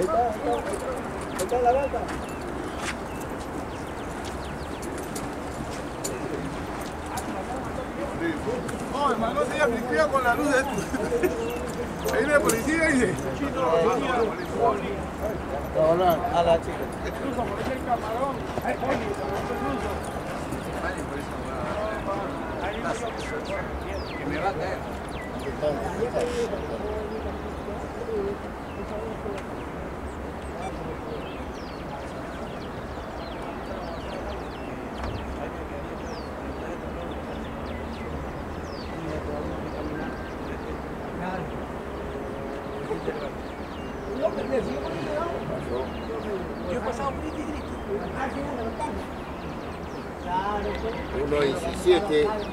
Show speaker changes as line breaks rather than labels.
Ahí está, ahí está, ahí está la gata.
No, hermano, aplicó con la luz de esto. Ahí la policía y dice,
A la chica.
incluso por ese camarón. Ay, oye, incluso. Que me va a caer. Yo he pasado por este directo.
1.17.